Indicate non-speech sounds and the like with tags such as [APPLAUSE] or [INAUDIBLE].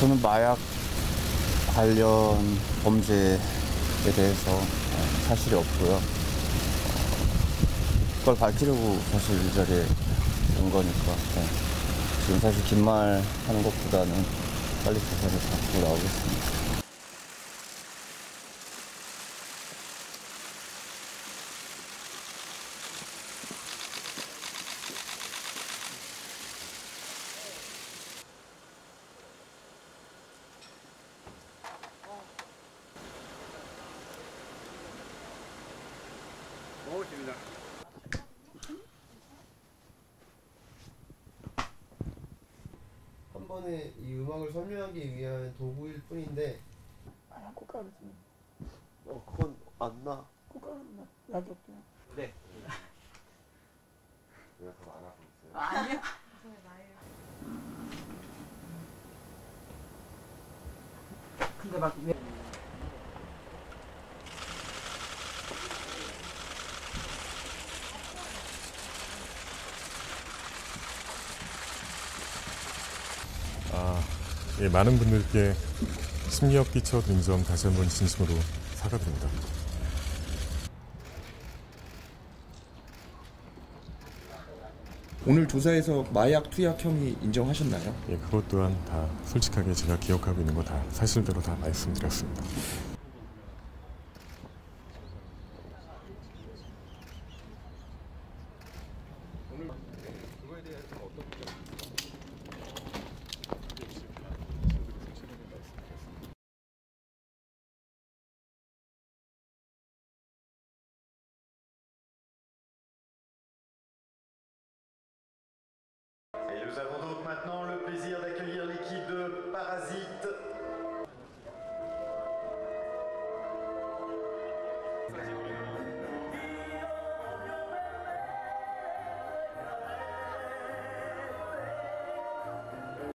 저는 마약 관련 범죄에 대해서 어, 사실이 없고요. 어, 그걸 밝히려고 사실 이 자리에 온 거니까 네. 지금 사실 긴 말 하는 것보다는 빨리 조사를 받고 나오겠습니다. 한 번에 이 음악을 설명하기 위한 도구일 뿐인데 아, 꽃가루 좀. 어 그건 안 나. 꽃가루 나. 약이 없구나. 네. [LAUGHS] 내가 더안 하고 있어요. 아니야. 근데 막 왜? 아, 예, 많은 분들께 심리업 끼쳐드린 점 다시 한번 진심으로 사과드립니다. 오늘 조사에서 마약 투약 혐의 인정하셨나요? 예, 그것 또한 다 솔직하게 제가 기억하고 있는 거 다 사실대로 다 말씀드렸습니다. Et nous avons donc maintenant le plaisir d'accueillir l'équipe